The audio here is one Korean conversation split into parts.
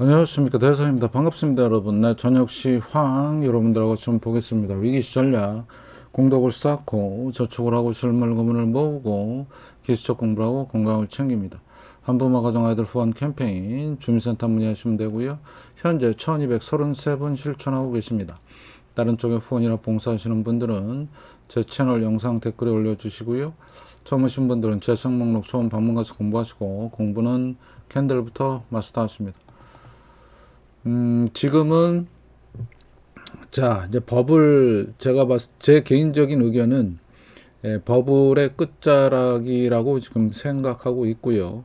안녕하십니까. 대사입니다. 반갑습니다 여러분. 네, 저녁 시 황 여러분들하고 좀 보겠습니다. 위기시 전략 공덕을 쌓고 저축을 하고 실물금을 모으고 기술적 공부를 하고 건강을 챙깁니다. 한부모 가정 아이들 후원 캠페인 주민센터 문의하시면 되고요. 현재 1233분 실천하고 계십니다. 다른 쪽에 후원이나 봉사하시는 분들은 제 채널 영상 댓글에 올려주시고요. 처음 오신 분들은 재생 목록 처음 방문 가서 공부하시고 공부는 캔들부터 마스터하십니다 음, 지금은 자 이제 버블 제가 봤을 제 개인적인 의견은 예, 버블의 끝자락이라고 지금 생각하고 있고요.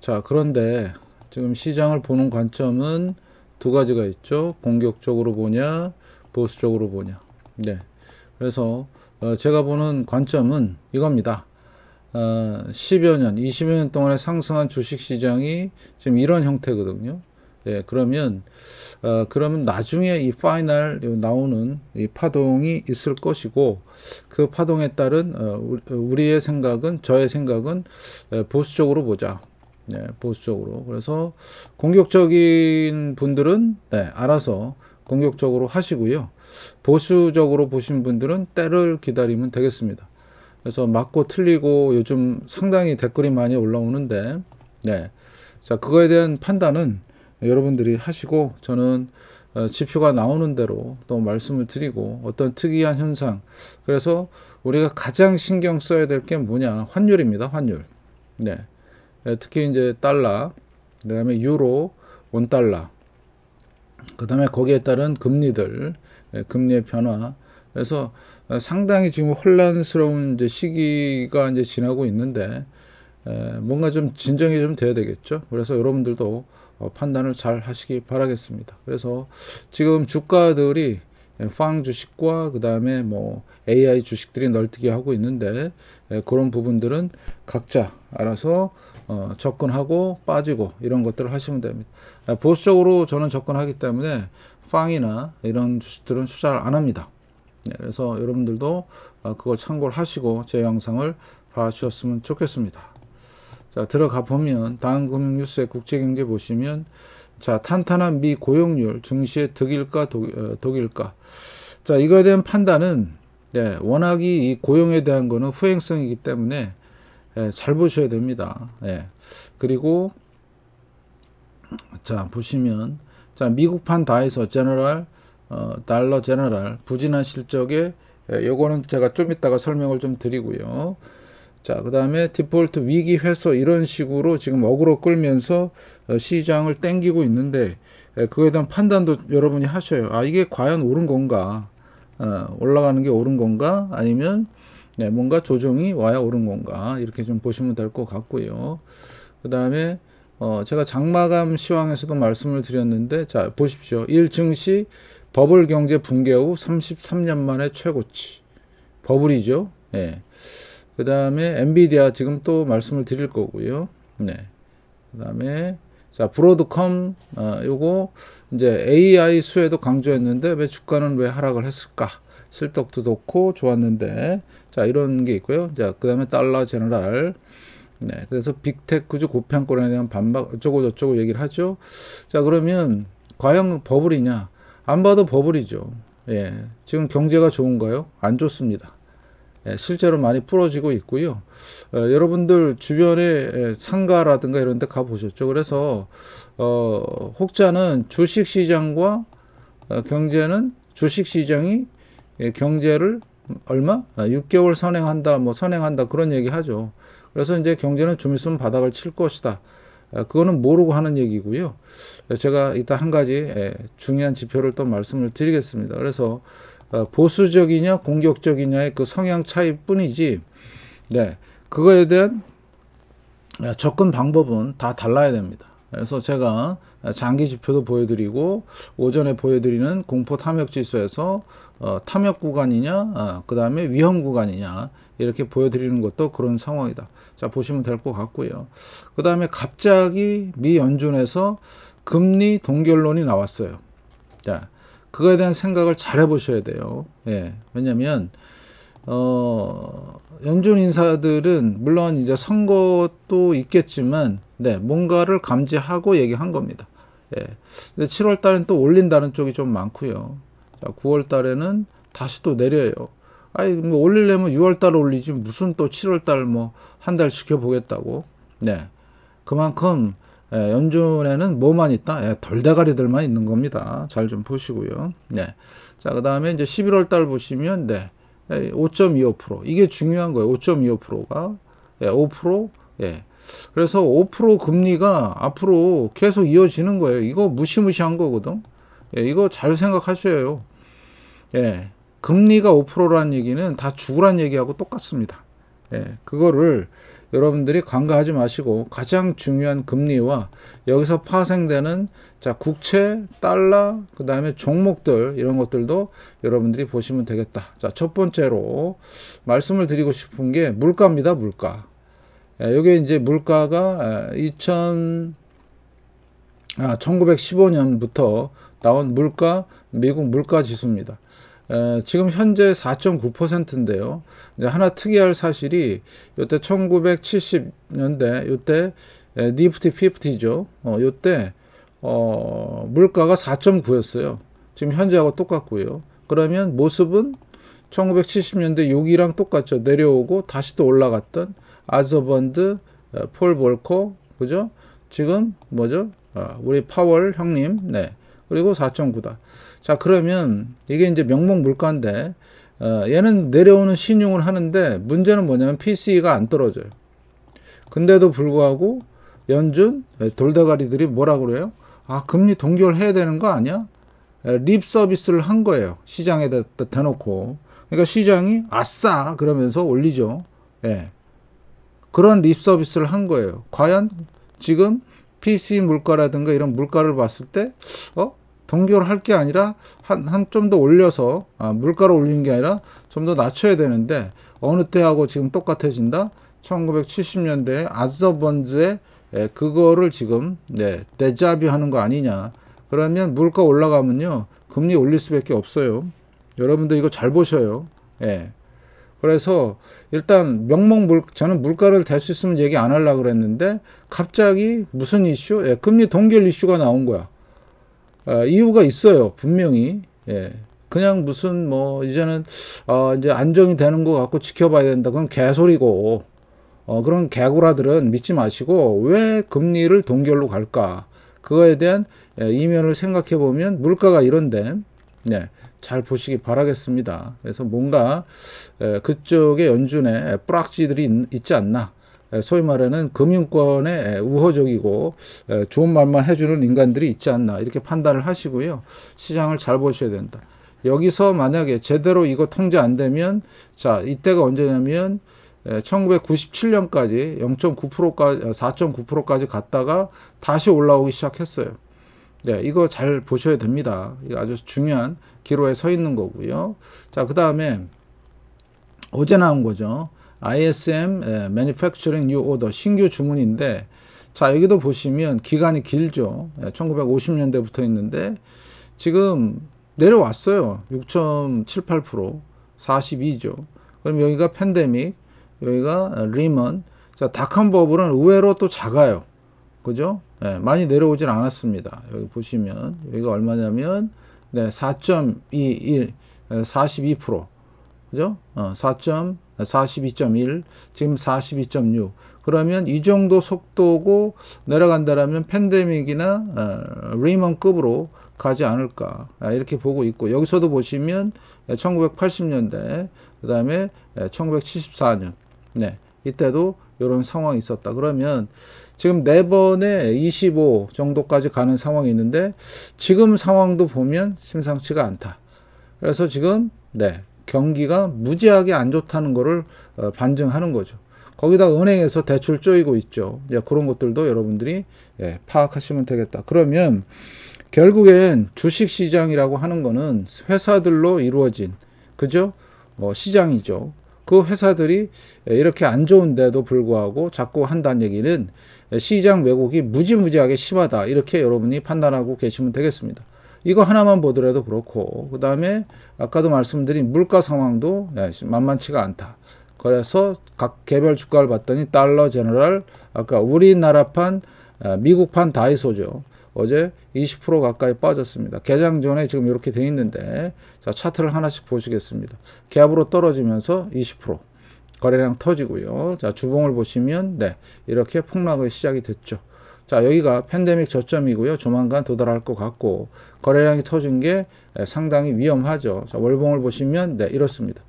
자 그런데 지금 시장을 보는 관점은 두 가지가 있죠. 공격적으로 보냐, 보수적으로 보냐. 네. 그래서 어, 제가 보는 관점은 이겁니다. 어, 10여 년, 20여 년 동안에 상승한 주식 시장이 지금 이런 형태거든요. 예, 그러면 어, 그러면 나중에 이 파이널 나오는 이 파동이 있을 것이고 그 파동에 따른 어, 우리의 생각은 저의 생각은 보수적으로 보자. 네, 보수적으로. 그래서 공격적인 분들은 네, 알아서 공격적으로 하시고요. 보수적으로 보신 분들은 때를 기다리면 되겠습니다. 그래서 맞고 틀리고 요즘 상당히 댓글이 많이 올라오는데, 네. 자, 그거에 대한 판단은 여러분들이 하시고 저는 어, 지표가 나오는 대로 또 말씀을 드리고 어떤 특이한 현상. 그래서 우리가 가장 신경 써야 될 게 뭐냐? 환율입니다 환율. 네. 예, 특히 이제 달러 그 다음에 유로 원달러. 그 다음에 거기에 따른 금리들 예, 금리의 변화. 그래서 상당히 지금 혼란스러운 이제 시기가 이제 지나고 있는데 예, 뭔가 좀 진정이 좀 돼야 되겠죠? 그래서 여러분들도 어, 판단을 잘 하시기 바라겠습니다. 그래서 지금 주가들이 팡 주식과 그 다음에 뭐 AI 주식들이 널뛰기 하고 있는데 예, 그런 부분들은 각자 알아서 어, 접근하고 빠지고 이런 것들을 하시면 됩니다. 아, 보수적으로 저는 접근하기 때문에 팡이나 이런 주식들은 투자를 안 합니다. 네, 그래서 여러분들도 어, 그걸 참고를 하시고 제 영상을 봐주셨으면 좋겠습니다. 자, 들어가 보면 다음 금융뉴스의 국제경제 보시면 자, 탄탄한 미 고용률 증시의 득일까 독, 어, 독일까. 자, 이거에 대한 판단은 예, 워낙이 이 고용에 대한 거는 후행성이기 때문에 예, 잘 보셔야 됩니다. 예. 그리고 자, 보시면 자, 미국판 다해서 제너럴 어, 달러 제너럴 부진한 실적에 예, 요거는 제가 좀 이따가 설명을 좀 드리고요. 자, 그 다음에 디폴트 위기 회수 이런 식으로 지금 어그로 끌면서 어, 시장을 땡기고 있는데 그거에 대한 판단도 여러분이 하셔요. 아, 이게 과연 옳은 건가? 어, 올라가는 게 옳은 건가? 아니면 네, 뭔가 조정이 와야 옳은 건가? 이렇게 좀 보시면 될 것 같고요. 그 다음에 어, 제가 장마감 시황에서도 말씀을 드렸는데 자, 보십시오. 1 증시 버블 경제 붕괴 후 33년 만에 최고치. 버블이죠. 예. 네. 그 다음에 엔비디아 지금 또 말씀을 드릴 거고요. 네. 그 다음에 자 브로드컴 어, 요거 이제 AI 수혜도 강조했는데 왜 주가는 왜 하락을 했을까? 실적도 좋고 좋았는데 자 이런 게 있고요. 자 그다음에 달러 제너럴 네, 그래서 빅테크주 고평권에 대한 반박 어쩌고 저쩌고 얘기를 하죠. 자 그러면 과연 버블이냐? 안 봐도 버블이죠. 예, 지금 경제가 좋은가요? 안 좋습니다. 예, 실제로 많이 풀어지고 있고요. 어, 여러분들 주변에 상가라든가 이런 데 가보셨죠. 그래서 어, 혹자는 주식시장과 어, 경제는 주식시장이 예, 경제를 얼마? 6개월 아, 선행한다, 뭐 선행한다 그런 얘기 하죠. 그래서 이제 경제는 좀 있으면 바닥을 칠 것이다. 아, 그거는 모르고 하는 얘기고요. 제가 이따 한 가지 예, 중요한 지표를 또 말씀을 드리겠습니다. 그래서 어, 보수적이냐 공격적이냐의 그 성향 차이뿐이지 네 그거에 대한 어, 접근 방법은 다 달라야 됩니다. 그래서 제가 장기 지표도 보여드리고 오전에 보여드리는 공포 탐욕 지수에서 어, 탐욕 구간이냐 어, 그 다음에 위험 구간이냐 이렇게 보여드리는 것도 그런 상황이다. 자 보시면 될 것 같고요. 그 다음에 갑자기 미 연준에서 금리 동결론이 나왔어요. 자 그거에 대한 생각을 잘 해보셔야 돼요. 예. 왜냐면, 어, 연준 인사들은 물론 이제 선거도 있겠지만, 네, 뭔가를 감지하고 얘기한 겁니다. 예. 근데 7월 달엔 또 올린다는 쪽이 좀 많고요. 자, 9월 달에는 다시 또 내려요. 아니, 뭐 올리려면 6월 달 올리지 무슨 또 7월 달 뭐 한 달 지켜보겠다고. 네. 그만큼 예, 연준에는 뭐만 있다? 예, 돌대가리들만 있는 겁니다. 잘 좀 보시고요. 네. 자, 그 다음에 이제 11월 달 보시면, 네. 5.25% 예, 이게 중요한 거예요. 5.25%가 예, 5% 예. 그래서 5% 금리가 앞으로 계속 이어지는 거예요. 이거 무시무시한 거거든. 예, 이거 잘 생각하셔요. 예. 금리가 5%라는 얘기는 다 죽으란 얘기하고 똑같습니다. 예. 그거를 여러분들이 간과하지 마시고 가장 중요한 금리와 여기서 파생되는 자 국채, 달러, 그 다음에 종목들 이런 것들도 여러분들이 보시면 되겠다. 자 첫 번째로 말씀을 드리고 싶은 게 물가입니다. 물가. 예, 이게 이제 물가가 2000 아, 1915년부터 나온 물가 미국 물가 지수입니다. 에, 지금 현재 4.9%인데요. 이제 하나 특이할 사실이 요때 1970년대 요때 에, 니프티 피프티죠. 어, 요때 어, 물가가 4.9였어요. 지금 현재하고 똑같고요. 그러면 모습은 1970년대 6이랑 똑같죠. 내려오고 다시 또 올라갔던 아저번드, 폴 볼코, 그죠? 지금 뭐죠? 어, 우리 파월 형님, 네. 그리고 4.9다. 자, 그러면 이게 이제 명목 물가인데, 어, 얘는 내려오는 신용을 하는데 문제는 뭐냐면 PC가 안 떨어져요. 근데도 불구하고 연준 돌대가리들이 뭐라 그래요? 아, 금리 동결해야 되는 거 아니야? 립 서비스를 한 거예요. 시장에다 대놓고. 그러니까 시장이 아싸! 그러면서 올리죠. 예. 그런 립 서비스를 한 거예요. 과연 지금 PC 물가라든가 이런 물가를 봤을 때, 어? 동결 할 게 아니라 한, 한 좀 더 올려서, 아, 물가를 올리는 게 아니라 좀 더 낮춰야 되는데, 어느 때하고 지금 똑같아진다? 1970년대에 아저번즈의 예, 그거를 지금, 네, 데자뷰 하는 거 아니냐. 그러면 물가 올라가면요, 금리 올릴 수밖에 없어요. 여러분들 이거 잘 보셔요. 예. 그래서 일단 명목 물 저는 물가를 댈 수 있으면 얘기 안 하려고 그랬는데 갑자기 무슨 이슈? 예, 금리 동결 이슈가 나온 거야. 아, 이유가 있어요. 분명히. 예. 그냥 무슨 뭐 이제는 어 이제 안정이 되는 것 같고 지켜봐야 된다. 그건 개소리고. 어 그런 개구라들은 믿지 마시고 왜 금리를 동결로 갈까? 그거에 대한 예, 이면을 생각해 보면 물가가 이런데 네. 잘 보시기 바라겠습니다. 그래서 뭔가 그쪽에 연준에 뿌락지들이 있지 않나. 소위 말하는 금융권에 우호적이고 좋은 말만 해주는 인간들이 있지 않나 이렇게 판단을 하시고요. 시장을 잘 보셔야 된다. 여기서 만약에 제대로 이거 통제 안 되면 자 이때가 언제냐면 1997년까지 0.9%까지 4.9%까지 갔다가 다시 올라오기 시작했어요. 네, 이거 잘 보셔야 됩니다. 아주 중요한 기로에 서 있는 거고요. 자, 그 다음에 어제 나온 거죠. ISM Manufacturing New Order 신규 주문인데 자 여기도 보시면 기간이 길죠. 1950년대부터 있는데 지금 내려왔어요. 6.78% 42죠. 그럼 여기가 팬데믹, 여기가 리먼. 자, 닷컴 버블은 의외로 또 작아요. 그죠? 네, 많이 내려오질 않았습니다. 여기 보시면 여기가 얼마냐면 네, 4.21, 42%. 그죠? 어, 4.42.1, 지금 42.6. 그러면 이 정도 속도고 내려간다라면 팬데믹이나 어, 리먼급으로 가지 않을까 아, 이렇게 보고 있고 여기서도 보시면 1980년대 그 다음에 1974년 네 이때도 이런 상황이 있었다 그러면 지금 네 번에 25 정도까지 가는 상황이 있는데 지금 상황도 보면 심상치가 않다. 그래서 지금 네 경기가 무지하게 안 좋다는 것을 어, 반증하는 거죠. 거기다 은행에서 대출 쪼이고 있죠. 예, 그런 것들도 여러분들이 예, 파악하시면 되겠다. 그러면 결국엔 주식 시장이라고 하는 거는 회사들로 이루어진 그죠? 어, 시장이죠. 그 회사들이 이렇게 안 좋은데도 불구하고 자꾸 한다는 얘기는 시장 왜곡이 무지무지하게 심하다. 이렇게 여러분이 판단하고 계시면 되겠습니다. 이거 하나만 보더라도 그렇고, 그 다음에 아까도 말씀드린 물가 상황도 만만치가 않다. 그래서 각 개별 주가를 봤더니 달러 제너럴, 아까 우리나라판, 아, 미국판 다이소죠. 어제 20% 가까이 빠졌습니다. 개장 전에 지금 이렇게 돼 있는데 자 차트를 하나씩 보시겠습니다. 갭으로 떨어지면서 20% 거래량 터지고요. 자 주봉을 보시면 네 이렇게 폭락의 시작이 됐죠. 자 여기가 팬데믹 저점이고요. 조만간 도달할 것 같고 거래량이 터진 게 상당히 위험하죠. 자 월봉을 보시면 네 이렇습니다.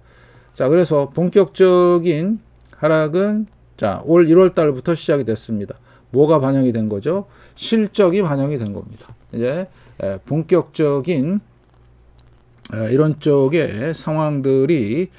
자 그래서 본격적인 하락은 자올 1월 달부터 시작이 됐습니다. 뭐가 반영이 된 거죠? 실적이 반영이 된 겁니다. 이제 본격적인 이런 쪽의 상황들이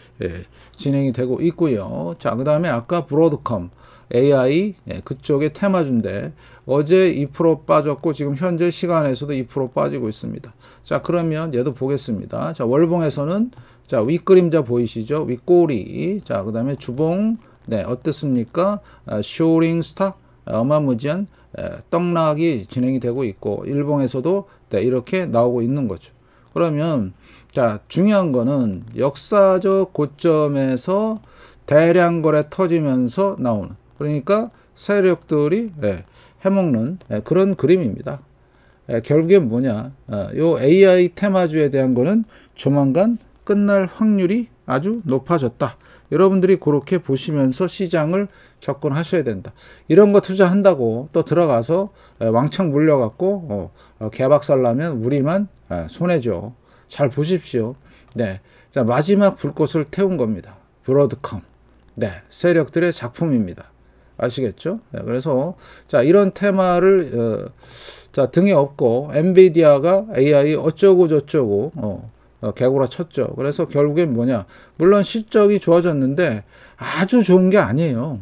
진행이 되고 있고요. 자, 그 다음에 아까 브로드컴 AI 그쪽의 테마주인데 어제 2% 빠졌고 지금 현재 시간에서도 2% 빠지고 있습니다. 자, 그러면 얘도 보겠습니다. 자, 월봉에서는 자, 윗그림자 보이시죠? 윗꼬리. 자, 그 다음에 주봉. 네, 어떻습니까? 아, 쇼링 스타. 어마무지한 떡락이 진행이 되고 있고 일봉에서도 네, 이렇게 나오고 있는 거죠. 그러면 자 중요한 거는 역사적 고점에서 대량 거래 터지면서 나오는 그러니까 세력들이 예, 해먹는 예, 그런 그림입니다. 예, 결국엔 뭐냐 어, 요 AI 테마주에 대한 거는 조만간 끝날 확률이 아주 높아졌다. 여러분들이 그렇게 보시면서 시장을 접근하셔야 된다. 이런 거 투자한다고 또 들어가서 왕창 물려갖고 어, 어, 개박살 나면 우리만 손해죠. 잘 보십시오. 네, 자 마지막 불꽃을 태운 겁니다. 브로드컴. 네, 세력들의 작품입니다. 아시겠죠? 네, 그래서 자 이런 테마를 어, 자 등에 업고 엔비디아가 AI 어쩌고 저쩌고 어, 어, 개구라 쳤죠. 그래서 결국엔 뭐냐? 물론 실적이 좋아졌는데 아주 좋은 게 아니에요.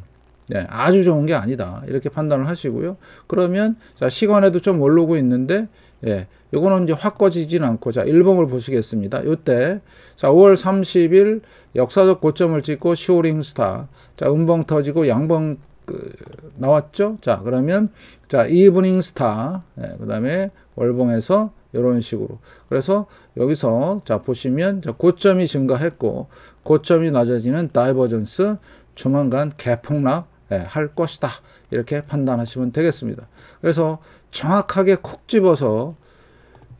네, 아주 좋은 게 아니다. 이렇게 판단을 하시고요. 그러면 자 시간에도 좀 오르고 있는데 예, 요거는 이제 확 꺼지진 않고 자 일봉을 보시겠습니다. 요때 자 5월 30일 역사적 고점을 찍고 shooting star 자 음봉 터지고 양봉 그, 나왔죠. 자 그러면 자 evening star 예, 그다음에 월봉에서 이런 식으로. 그래서 여기서 자 보시면 자 고점이 증가했고 고점이 낮아지는 divergence 조만간 개폭락 예, 할 것이다. 이렇게 판단하시면 되겠습니다. 그래서 정확하게 콕 집어서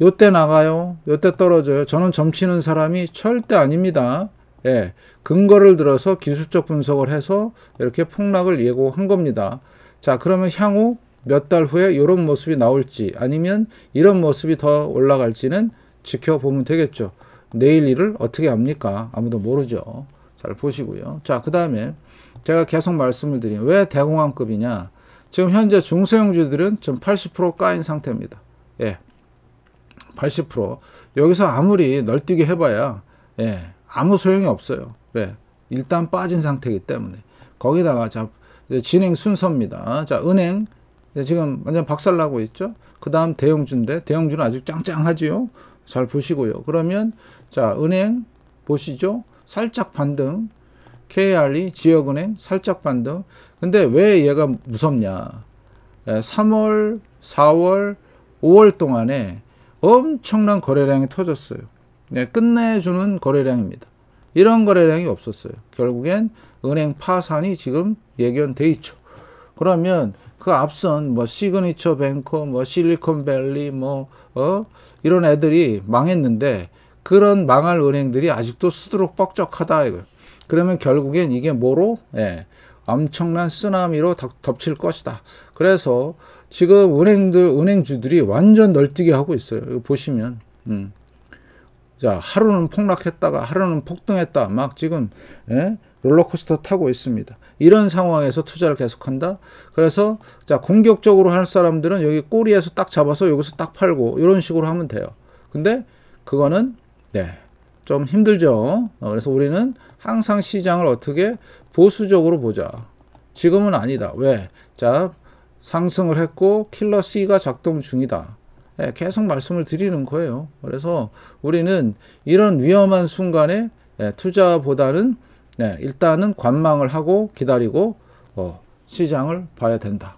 요때 나가요. 요때 떨어져요. 저는 점치는 사람이 절대 아닙니다. 예, 근거를 들어서 기술적 분석을 해서 이렇게 폭락을 예고한 겁니다. 자, 그러면 향후 몇 달 후에 이런 모습이 나올지 아니면 이런 모습이 더 올라갈지는 지켜보면 되겠죠. 내일 일을 어떻게 합니까? 아무도 모르죠. 잘 보시고요. 자, 그 다음에 제가 계속 말씀을 드린 왜 대공황급이냐? 지금 현재 중소형주들은 지금 80% 까인 상태입니다. 예. 80% 여기서 아무리 널뛰게 해봐야 예, 아무 소용이 없어요. 왜? 일단 빠진 상태이기 때문에 거기다가 자 진행 순서입니다. 자 은행 네, 지금 완전 박살나고 있죠. 그 다음 대형주인데 대형주는 아주 짱짱하지요. 잘 보시고요. 그러면 자 은행 보시죠. 살짝 반등. KRE 지역은행 살짝 반등. 근데 왜 얘가 무섭냐? 3월, 4월, 5월 동안에 엄청난 거래량이 터졌어요. 네, 끝내주는 거래량입니다. 이런 거래량이 없었어요. 결국엔 은행 파산이 지금 예견돼 있죠. 그러면 그 앞선 뭐 시그니처 뱅크, 뭐 실리콘밸리, 뭐 어? 이런 애들이 망했는데 그런 망할 은행들이 아직도 수두룩 뻑적하다 이거. 그러면 결국엔 이게 뭐로? 예. 엄청난 쓰나미로 덮칠 것이다. 그래서 지금 은행들 은행주들이 완전 널뛰게 하고 있어요. 보시면 음. 자 하루는 폭락했다가 하루는 폭등했다. 막 지금 예? 롤러코스터 타고 있습니다. 이런 상황에서 투자를 계속한다. 그래서 자 공격적으로 할 사람들은 여기 꼬리에서 딱 잡아서 여기서 딱 팔고 이런 식으로 하면 돼요. 근데 그거는 네. 좀 힘들죠. 어, 그래서 우리는 항상 시장을 어떻게 보수적으로 보자. 지금은 아니다. 왜? 자, 상승을 했고 킬러 C가 작동 중이다. 네, 계속 말씀을 드리는 거예요. 그래서 우리는 이런 위험한 순간에 네, 투자보다는 네, 일단은 관망을 하고 기다리고 어, 시장을 봐야 된다.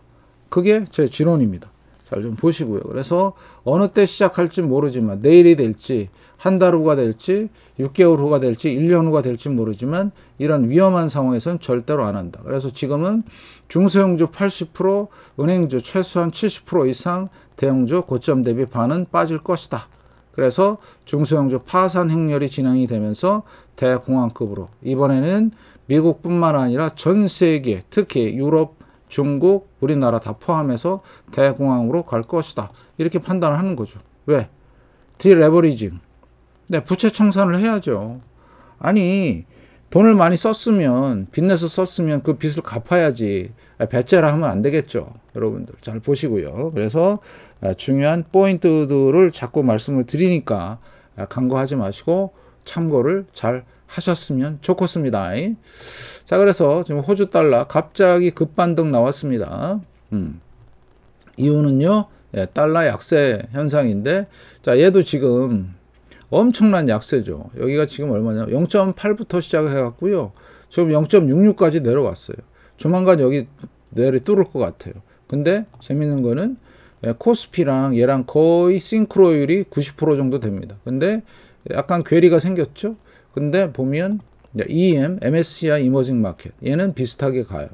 그게 제 진원입니다. 잘 좀 보시고요. 그래서 어느 때 시작할지 모르지만 내일이 될지 한 달 후가 될지 6개월 후가 될지 1년 후가 될지 모르지만 이런 위험한 상황에서는 절대로 안 한다. 그래서 지금은 중소형주 80%, 은행주 최소한 70% 이상 대형주 고점 대비 반은 빠질 것이다. 그래서 중소형주 파산 행렬이 진행이 되면서 대공황급으로 이번에는 미국뿐만 아니라 전 세계 특히 유럽, 중국, 우리나라 다 포함해서 대공황으로 갈 것이다. 이렇게 판단을 하는 거죠. 왜? 디레버리징. 네, 부채 청산을 해야죠. 아니, 돈을 많이 썼으면, 빚내서 썼으면 그 빚을 갚아야지. 배째라 하면 안 되겠죠. 여러분들 잘 보시고요. 그래서 아, 중요한 포인트들을 자꾸 말씀을 드리니까 아, 간과하지 마시고 참고를 잘 하셨으면 좋겠습니다. 자, 그래서 지금 호주 달러 갑자기 급반등 나왔습니다. 음. 이유는요, 예, 달러 약세 현상인데, 자, 얘도 지금 엄청난 약세죠. 여기가 지금 얼마냐? 0.8부터 시작해 갖고요. 지금 0.66까지 내려왔어요. 조만간 여기 내리 뚫을 것 같아요. 근데 재밌는 거는 예, 코스피랑 얘랑 거의 싱크로율이 90% 정도 됩니다. 근데 약간 괴리가 생겼죠? 근데 보면 EM, MSCI 이머징 마켓 얘는 비슷하게 가요.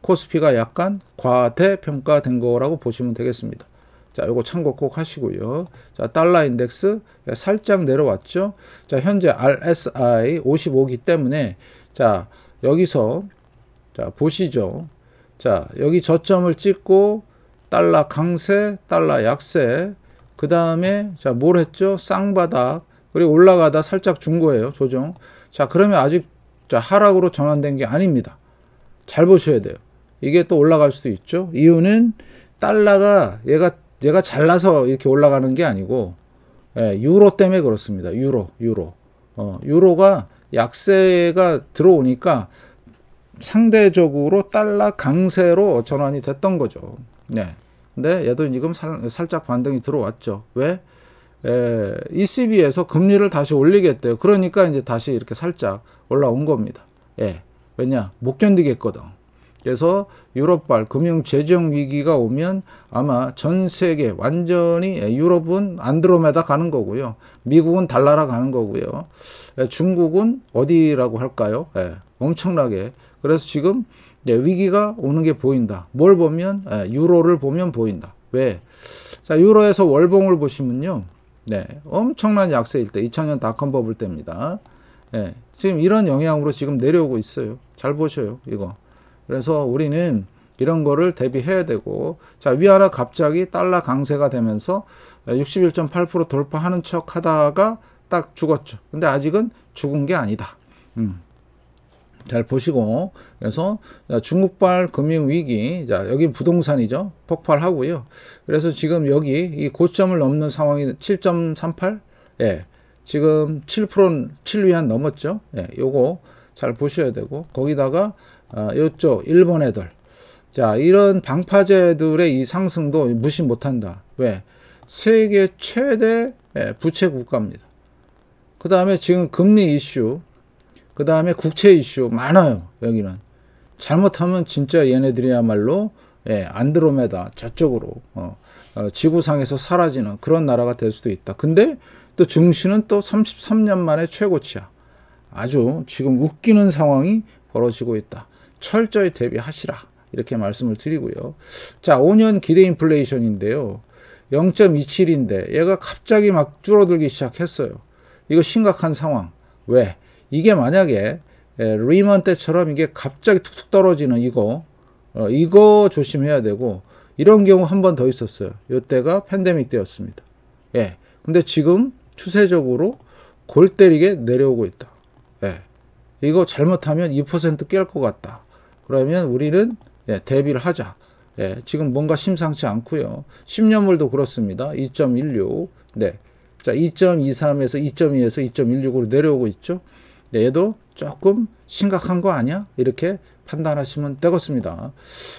코스피가 약간 과대평가된 거라고 보시면 되겠습니다. 자, 요거 참고 꼭 하시고요. 자, 달러 인덱스 살짝 내려왔죠. 자, 현재 RSI 55기 때문에 자, 여기서 자, 보시죠. 자, 여기 저점을 찍고 달러 강세, 달러 약세. 그다음에 자, 뭘 했죠? 쌍바닥. 그리고 올라가다 살짝 준 거예요. 조정. 자, 그러면 아직 자, 하락으로 전환된 게 아닙니다. 잘 보셔야 돼요. 이게 또 올라갈 수도 있죠. 이유는 달러가 얘가 얘가 잘나서 이렇게 올라가는 게 아니고 예, 유로 때문에 그렇습니다. 유로, 유로. 어, 유로가 약세가 들어오니까 상대적으로 달러 강세로 전환이 됐던 거죠. 네. 근데 얘도 지금 살, 살짝 반등이 들어왔죠. 왜? 에, ECB에서 금리를 다시 올리겠대요. 그러니까 이제 다시 이렇게 살짝 올라온 겁니다. 예. 왜냐? 못 견디겠거든. 그래서 유럽발 금융 재정 위기가 오면 아마 전 세계 완전히 유럽은 안드로메다 가는 거고요. 미국은 달나라 가는 거고요. 중국은 어디라고 할까요? 예, 엄청나게. 그래서 지금 위기가 오는 게 보인다. 뭘 보면 예, 유로를 보면 보인다. 왜? 자, 유로에서 월봉을 보시면요. 네, 엄청난 약세일 때 2000년 닷컴 버블 때입니다. 예, 지금 이런 영향으로 지금 내려오고 있어요. 잘 보셔요, 이거. 그래서 우리는 이런 거를 대비해야 되고 자 위아래 갑자기 달러 강세가 되면서 61.8% 돌파하는 척 하다가 딱 죽었죠. 근데 아직은 죽은 게 아니다. 음. 잘 보시고 그래서 중국발 금융 위기 자 여기 부동산이죠 폭발하고요 그래서 지금 여기 이 고점을 넘는 상황이 7.38예 지금 7% 7위안 넘었죠 예 요거 잘 보셔야 되고 거기다가 어, 이쪽 일본 애들. 자 이런 방파제들의 이 상승도 무시 못한다. 왜? 세계 최대 예, 부채 국가입니다. 그 다음에 지금 금리 이슈 그 다음에 국채 이슈 많아요 여기는. 잘못하면 진짜 얘네들이야말로 예, 안드로메다 저쪽으로 어, 어, 지구상에서 사라지는 그런 나라가 될 수도 있다. 근데 또 증시는 또 33년 만에 최고치야. 아주 지금 웃기는 상황이 벌어지고 있다 철저히 대비하시라. 이렇게 말씀을 드리고요. 자, 5년 기대 인플레이션인데요. 0.27인데 얘가 갑자기 막 줄어들기 시작했어요. 이거 심각한 상황. 왜? 이게 만약에 리먼 때처럼 이게 갑자기 툭툭 떨어지는 이거 어, 이거 조심해야 되고 이런 경우 한 번 더 있었어요. 이때가 팬데믹 때였습니다. 예. 근데 지금 추세적으로 골 때리게 내려오고 있다. 예. 이거 잘못하면 2%깰 것 같다. 그러면 우리는 예, 대비를 하자. 예, 지금 뭔가 심상치 않고요. 10년물도 그렇습니다. 2.16. 네. 자, 2.23에서 2.2에서 2.16으로 내려오고 있죠. 네, 얘도 조금 심각한 거 아니야? 이렇게 판단하시면 되겠습니다.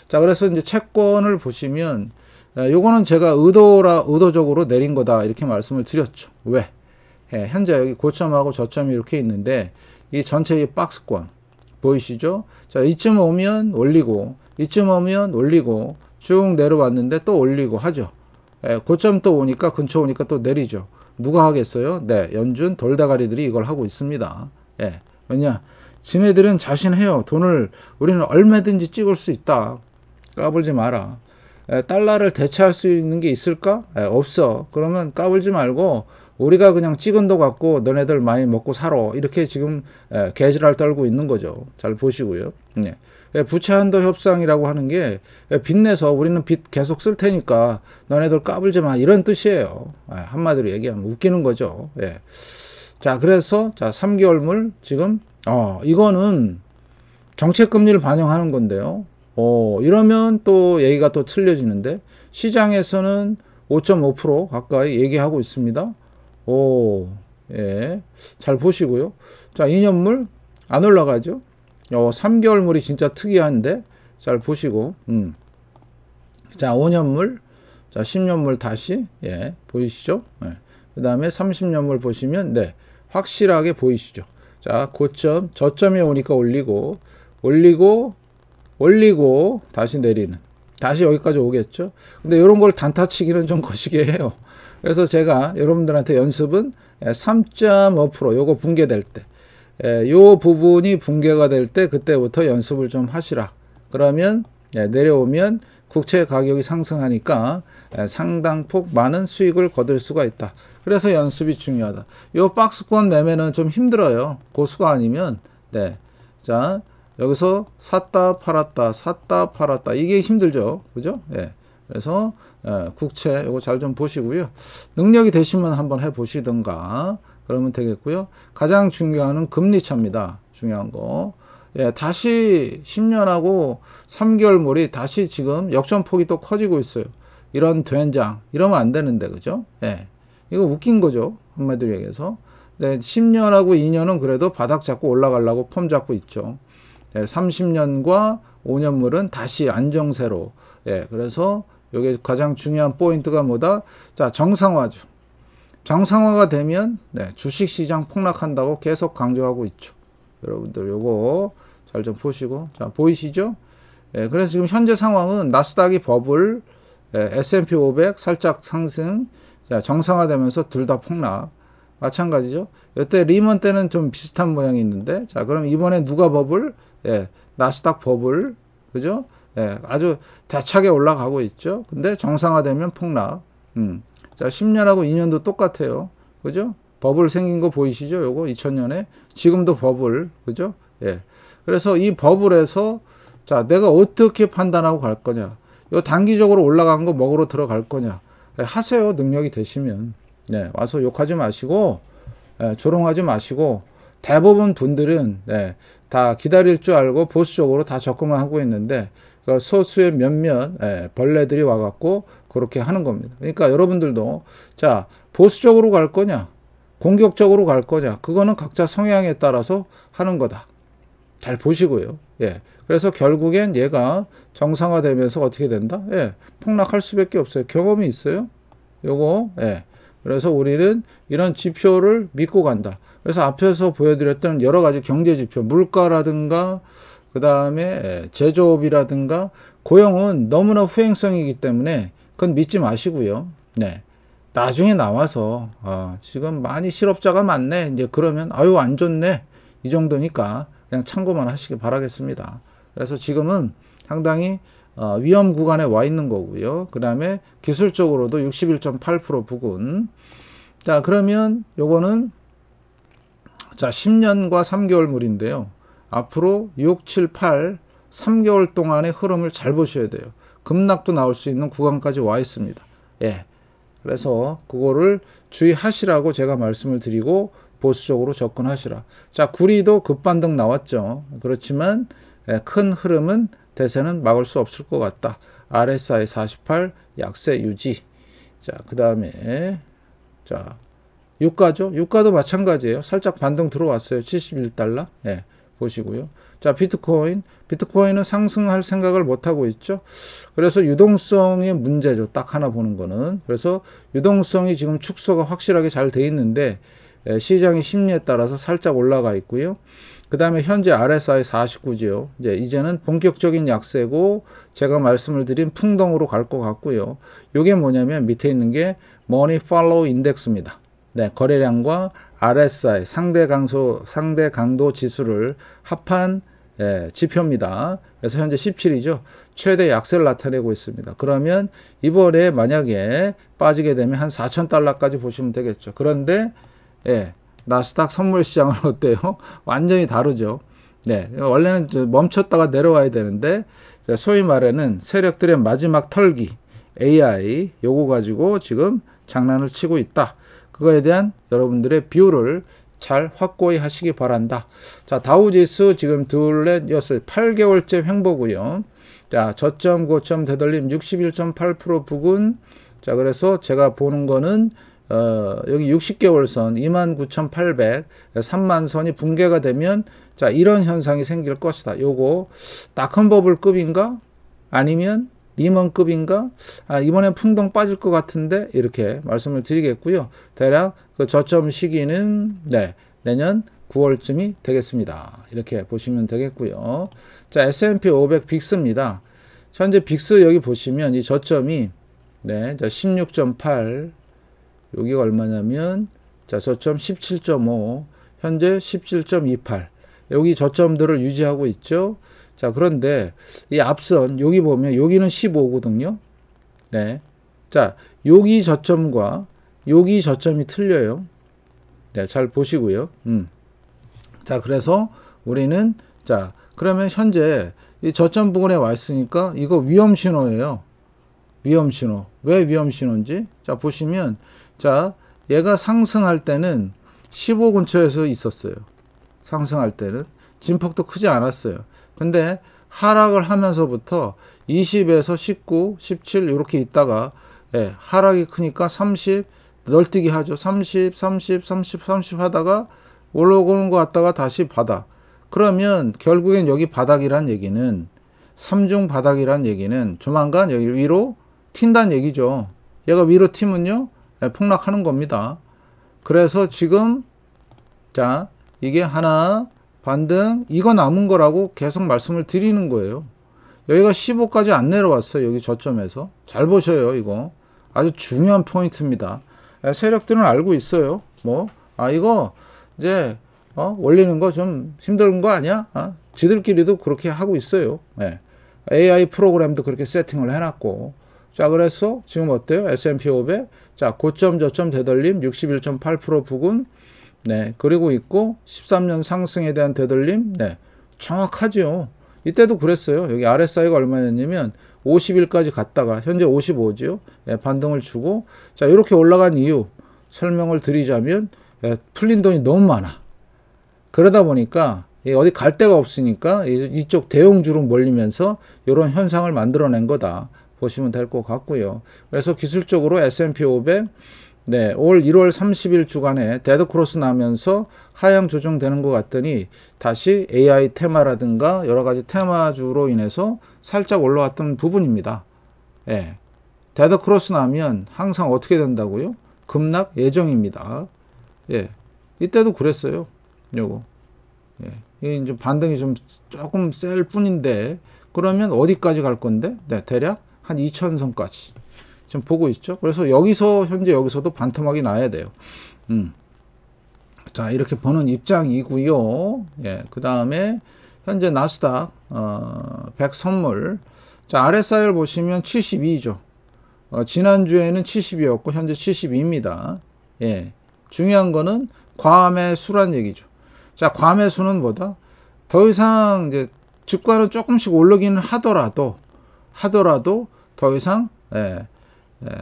자, 그래서 이제 채권을 보시면 아, 요거는 제가 의도라 의도적으로 내린 거다 이렇게 말씀을 드렸죠. 왜? 예, 현재 여기 고점하고 저점이 이렇게 있는데 이 전체의 박스권 보이시죠? 자, 이쯤 오면 올리고, 이쯤 오면 올리고, 쭉 내려왔는데 또 올리고 하죠. 예, 고점 또 오니까, 근처 오니까 또 내리죠. 누가 하겠어요? 네, 연준 돌다가리들이 이걸 하고 있습니다. 예. 왜냐? 지네들은 자신해요. 돈을 우리는 얼마든지 찍을 수 있다. 까불지 마라. 에, 달러를 대체할 수 있는 게 있을까? 에, 없어. 그러면 까불지 말고 우리가 그냥 찍은 도 갖고 너네들 많이 먹고 살아. 이렇게 지금 에, 개지랄 떨고 있는 거죠. 잘 보시고요. 네. 부채 한도 협상이라고 하는 게 빚내서 우리는 빚 계속 쓸 테니까 너네들 까불지 마 이런 뜻이에요. 한마디로 얘기하면 웃기는 거죠. 예. 자 그래서 자 3개월물 지금 어 이거는 정책 금리를 반영하는 건데요. 어 이러면 또 얘기가 또 틀려지는데 시장에서는 5.5% 가까이 얘기하고 있습니다. 오, 예. 잘 보시고요. 자, 2년물 안 올라가죠? 어, 3개월 물이 진짜 특이한데 잘 보시고 음. 자 5년물 자 10년물 다시 예 보이시죠 예. 그 다음에 30년물 보시면 네 확실하게 보이시죠 자 고점 저점에 오니까 올리고 올리고 올리고 다시 내리는 다시 여기까지 오겠죠 근데 이런 걸 단타치기는 좀 거시게 해요 그래서 제가 여러분들한테 연습은 3.5% 요거 붕괴될 때 예, 요 부분이 붕괴가 될 때 그때부터 연습을 좀 하시라. 그러면 예, 내려오면 국채 가격이 상승하니까 예, 상당폭 많은 수익을 거둘 수가 있다. 그래서 연습이 중요하다. 요 박스권 매매는 좀 힘들어요. 고수가 아니면 네. 자, 여기서 샀다 팔았다 샀다 팔았다 이게 힘들죠. 그죠? 예. 그래서 예, 국채 이거 잘 좀 보시고요. 능력이 되시면 한번 해 보시던가 그러면 되겠고요. 가장 중요한 금리 차입니다. 중요한 거. 예, 다시 10년하고 3개월물이 다시 지금 역전폭이 또 커지고 있어요. 이런 된장 이러면 안 되는데 그죠? 예. 이거 웃긴 거죠. 한마디로 얘기해서. 네, 10년하고 2년은 그래도 바닥 잡고 올라가려고 펌 잡고 있죠. 예, 30년과 5년물은 다시 안정세로. 예, 그래서 여기 가장 중요한 포인트가 뭐다? 자, 정상화죠. 정상화가 되면 네, 주식시장 폭락한다고 계속 강조하고 있죠. 여러분들 요거 잘 좀 보시고 자 보이시죠? 예, 그래서 지금 현재 상황은 나스닥이 버블, 예, S&P 500 살짝 상승, 자 정상화되면서 둘 다 폭락. 마찬가지죠. 이때 리먼 때는 좀 비슷한 모양이 있는데 자 그럼 이번에 누가 버블? 예, 나스닥 버블, 그죠? 예, 아주 대차게 올라가고 있죠. 근데 정상화되면 폭락. 음. 자, 10년하고 2년도 똑같아요. 그죠? 버블 생긴 거 보이시죠? 요거 2000년에 지금도 버블. 그죠? 예. 그래서 이 버블에서 자, 내가 어떻게 판단하고 갈 거냐? 요 단기적으로 올라간 거 먹으러 들어갈 거냐? 예, 하세요. 능력이 되시면. 네, 와서 욕하지 마시고 예, 조롱하지 마시고 대부분 분들은 네, 다 기다릴 줄 알고 보수적으로 다 접근을 하고 있는데 그 소수의 몇몇 예, 벌레들이 와갖고 그렇게 하는 겁니다. 그러니까 여러분들도 자 보수적으로 갈 거냐 공격적으로 갈 거냐 그거는 각자 성향에 따라서 하는 거다. 잘 보시고요. 예. 그래서 결국엔 얘가 정상화되면서 어떻게 된다? 예. 폭락할 수밖에 없어요. 경험이 있어요. 요거 예. 그래서 우리는 이런 지표를 믿고 간다. 그래서 앞에서 보여드렸던 여러 가지 경제 지표, 물가라든가 그 다음에 제조업이라든가 고용은 너무나 후행성이기 때문에 그건 믿지 마시고요. 네. 나중에 나와서 아, 지금 많이 실업자가 많네. 이제 그러면 아유 안 좋네. 이 정도니까 그냥 참고만 하시기 바라겠습니다. 그래서 지금은 상당히 어, 위험 구간에 와 있는 거고요. 그 다음에 기술적으로도 61.8% 부근. 자 그러면 요거는 자 10년과 3개월 물인데요. 앞으로 6, 7, 8, 3개월 동안의 흐름을 잘 보셔야 돼요. 급락도 나올 수 있는 구간까지 와 있습니다. 예. 그래서 그거를 주의하시라고 제가 말씀을 드리고 보수적으로 접근하시라. 자, 구리도 급반등 나왔죠. 그렇지만 예, 큰 흐름은 대세는 막을 수 없을 것 같다. RSI 48 약세 유지. 자, 그 다음에 자 유가죠. 유가도 마찬가지예요. 살짝 반등 들어왔어요. 71달러. 예. 보시고요. 자, 비트코인. 비트코인은 상승할 생각을 못하고 있죠. 그래서 유동성의 문제죠. 딱 하나 보는 거는. 그래서 유동성이 지금 축소가 확실하게 잘 돼 있는데 시장의 심리에 따라서 살짝 올라가 있고요. 그 다음에 현재 RSI 49지요. 이제 이제는 본격적인 약세고 제가 말씀을 드린 풍덩으로 갈 것 같고요. 이게 뭐냐면 밑에 있는 게 Money Follow Index입니다. 네, 거래량과 RSI 상대 강소 상대 강도 지수를 합한 예, 지표입니다. 그래서 현재 17이죠. 최대 약세를 나타내고 있습니다. 그러면 이번에 만약에 빠지게 되면 한 4천 달러까지 보시면 되겠죠. 그런데 예, 나스닥 선물 시장은 어때요? 완전히 다르죠. 네, 원래는 멈췄다가 내려와야 되는데 소위 말하는 세력들의 마지막 털기 AI 요거 가지고 지금 장난을 치고 있다. 그거에 대한 여러분들의 비율을 잘 확고히 하시기 바란다. 자, 다우지수 지금 둘 넷 여섯 8개월째 횡보고요. 자, 저점 고점 되돌림 61.8% 부근. 자, 그래서 제가 보는 거는 어, 여기 60개월 선 29,800, 3만 선이 붕괴가 되면 자, 이런 현상이 생길 것이다. 요거 닥컨버블급인가? 아니면 리먼급인가? 아, 이번엔 풍덩 빠질 것 같은데 이렇게 말씀을 드리겠고요. 대략 그 저점 시기는 네, 내년 9월쯤이 되겠습니다. 이렇게 보시면 되겠고요. 자, S&P 500 빅스입니다. 현재 빅스 여기 보시면 이 저점이 네, 자, 16.8 여기가 얼마냐면 자, 저점 17.5 현재 17.28 여기 저점들을 유지하고 있죠. 자, 그런데 이 앞선 여기 보면 여기는 15거든요. 네. 자, 여기 저점과 여기 저점이 틀려요. 네, 잘 보시고요. 음. 자, 그래서 우리는 자, 그러면 현재 이 저점 부근에 와 있으니까 이거 위험 신호예요. 위험 신호. 왜 위험 신호인지? 자, 보시면 자, 얘가 상승할 때는 15 근처에서 있었어요. 상승할 때는 진폭도 크지 않았어요. 근데 하락을 하면서부터 20에서 19, 17 이렇게 있다가 예, 하락이 크니까 30 널뛰기 하죠. 30, 30, 30, 30 하다가 올라오는 것 같다가 다시 바닥. 그러면 결국엔 여기 바닥이란 얘기는 삼중 바닥이란 얘기는 조만간 여기 위로 튄다는 얘기죠. 얘가 위로 튀면요 예, 폭락하는 겁니다. 그래서 지금 자 이게 하나 반등 이거 남은 거라고 계속 말씀을 드리는 거예요. 여기가 15까지 안 내려왔어요. 여기 저점에서. 잘 보셔요. 이거. 아주 중요한 포인트입니다. 세력들은 알고 있어요. 뭐, 아, 이거 이제, 어, 올리는 거 좀 힘든 거 아니야? 어? 지들끼리도 그렇게 하고 있어요. 네. AI 프로그램도 그렇게 세팅을 해놨고. 자, 그래서 지금 어때요? S&P 500. 자, 고점 저점 되돌림 61.8% 부근. 네, 그리고 있고 13년 상승에 대한 되돌림, 네, 정확하죠. 이때도 그랬어요. 여기 RSI가 얼마였냐면 50일까지 갔다가 현재 55죠. 네, 반등을 주고 자 이렇게 올라간 이유 설명을 드리자면 네, 풀린 돈이 너무 많아. 그러다 보니까 어디 갈 데가 없으니까 이쪽 대형주로 몰리면서 이런 현상을 만들어낸 거다 보시면 될 것 같고요. 그래서 기술적으로 S&P 500 네, 올 1월 30일 주간에 dead cross 나면서 하향 조정되는 것 같더니 다시 AI 테마라든가 여러 가지 테마주로 인해서 살짝 올라왔던 부분입니다. 예. dead cross 나면 항상 어떻게 된다고요? 급락 예정입니다. 예. 이때도 그랬어요. 요거. 예. 이 이제 반등이 좀 조금 셀 뿐인데 그러면 어디까지 갈 건데? 네, 대략 한 2천선까지. 지금 보고 있죠. 그래서 여기서 현재 여기서도 반토막이 나야 돼요. 음. 자 이렇게 보는 입장이고요. 예, 그 다음에 현재 나스닥 어, 100 선물 자 RSI를 보시면 72죠. 어, 지난주에는 70이었고 현재 72입니다. 예, 중요한 거는 과매수란 얘기죠. 자 과매수는 뭐다? 더 이상 이제 주가는 조금씩 오르기는 하더라도 하더라도 더 이상 예, 예,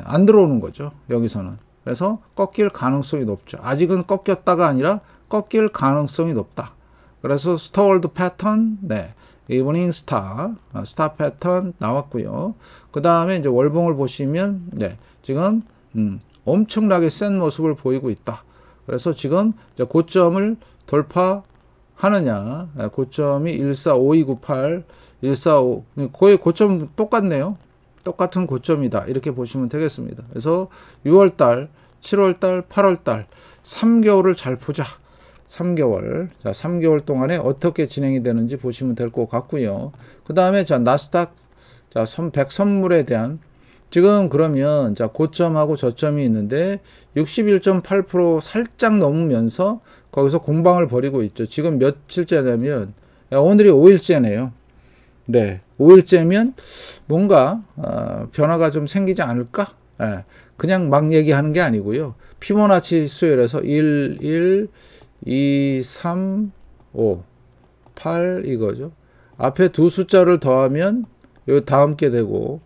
안 들어오는 거죠. 여기서는. 그래서 꺾일 가능성이 높죠. 아직은 꺾였다가 아니라 꺾일 가능성이 높다. 그래서 스토월드 패턴, 네. evening star, 어, 스타 패턴 나왔고요. 그 다음에 이제 월봉을 보시면, 네. 지금, 음, 엄청나게 센 모습을 보이고 있다. 그래서 지금 고점을 돌파하느냐. 네, 고점이 145298, 145, 거의 고점 똑같네요. 똑같은 고점이다. 이렇게 보시면 되겠습니다. 그래서 6월달, 7월달, 8월달 3개월을 잘 보자. 3개월. 자, 3개월 동안에 어떻게 진행이 되는지 보시면 될 것 같고요. 그 다음에 자, 나스닥 자, 선100 선물에 대한 지금 그러면 자 고점하고 저점이 있는데 61.8% 살짝 넘으면서 거기서 공방을 벌이고 있죠. 지금 며칠째냐면 오늘이 5일째네요. 네, 5일째면 뭔가 어, 변화가 좀 생기지 않을까? 예, 그냥 막 얘기하는 게 아니고요. 피보나치 수열에서 1, 1, 2, 3, 5, 8 이거죠. 앞에 두 숫자를 더하면 요 다음 게 되고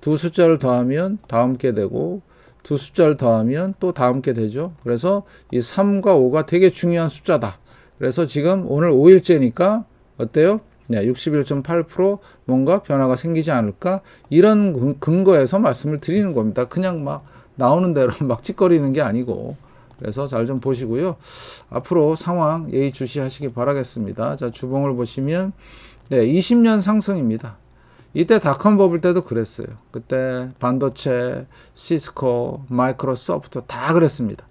두 숫자를 더하면 다음 게 되고 두 숫자를 더하면 또 다음 게 되죠. 그래서 이 3과 5가 되게 중요한 숫자다. 그래서 지금 오늘 5일째니까 어때요? 네, 61.8% 뭔가 변화가 생기지 않을까? 이런 근거에서 말씀을 드리는 겁니다. 그냥 막 나오는 대로 막 찌꺼리는 게 아니고. 그래서 잘 좀 보시고요. 앞으로 상황 예의주시하시기 바라겠습니다. 자, 주봉을 보시면 네, 20년 상승입니다. 이때 닷컴 버블 때도 그랬어요. 그때 반도체, 시스코, 마이크로소프트 다 그랬습니다.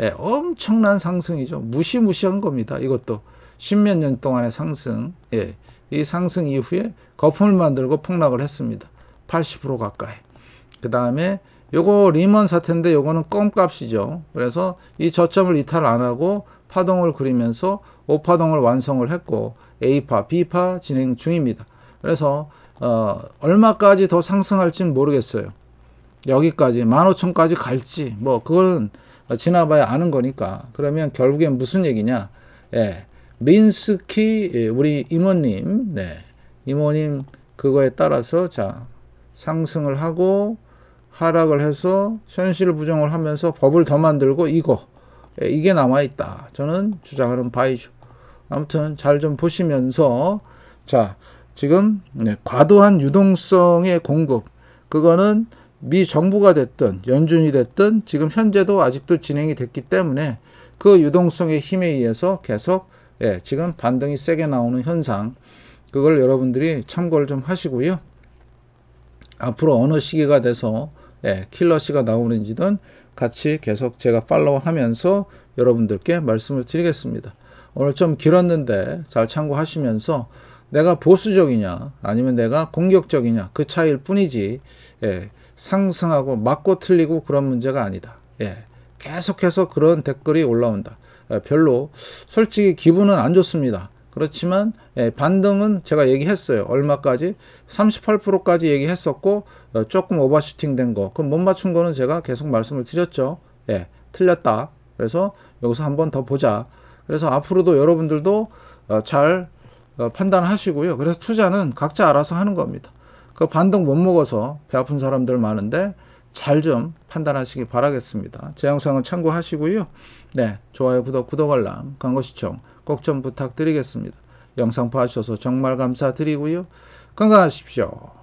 예, 엄청난 상승이죠. 무시무시한 겁니다. 이것도 십몇 년 동안의 상승. 예, 이 상승 이후에 거품을 만들고 폭락을 했습니다. 80% 가까이. 그 다음에 요거 리먼 사태인데 요거는 껌값이죠. 그래서 이 저점을 이탈 안 하고 파동을 그리면서 5파동을 완성을 했고 A파, B파 진행 중입니다. 그래서 어, 얼마까지 더 상승할지는 모르겠어요. 여기까지 15,000까지 갈지 뭐 그거는 지나봐야 아는 거니까 그러면 결국엔 무슨 얘기냐 예, 민스키 예, 우리 이모님 네, 이모님 그거에 따라서 자 상승을 하고 하락을 해서 현실 부정을 하면서 법을 더 만들고 이거. 예, 이게 남아 있다. 저는 주장하는 바이죠. 아무튼 잘 좀 보시면서 자 지금 네, 과도한 유동성의 공급. 그거는 미 정부가 됐든 연준이 됐든 지금 현재도 아직도 진행이 됐기 때문에 그 유동성의 힘에 의해서 계속 예, 지금 반등이 세게 나오는 현상 그걸 여러분들이 참고를 좀 하시고요. 앞으로 어느 시기가 돼서 예, 킬러시가 나오는지든 같이 계속 제가 팔로우 하면서 여러분들께 말씀을 드리겠습니다. 오늘 좀 길었는데 잘 참고하시면서 내가 보수적이냐 아니면 내가 공격적이냐 그 차이일 뿐이지 예, 상승하고 맞고 틀리고 그런 문제가 아니다. 예, 계속해서 그런 댓글이 올라온다. 예, 별로 솔직히 기분은 안 좋습니다. 그렇지만 예, 반등은 제가 얘기했어요. 얼마까지? 38%까지 얘기했었고 어, 조금 오버슈팅 된 거. 그럼 못 맞춘 거는 제가 계속 말씀을 드렸죠. 예, 틀렸다. 그래서 여기서 한번 더 보자. 그래서 앞으로도 여러분들도 어, 잘 어, 판단하시고요. 그래서 투자는 각자 알아서 하는 겁니다. 그 반등 못 먹어서 배 아픈 사람들 많은데 잘 좀 판단하시기 바라겠습니다. 제 영상은 참고하시고요. 네, 좋아요, 구독, 구독 알람, 광고 시청 꼭 좀 부탁드리겠습니다. 영상 봐주셔서 정말 감사드리고요. 건강하십시오.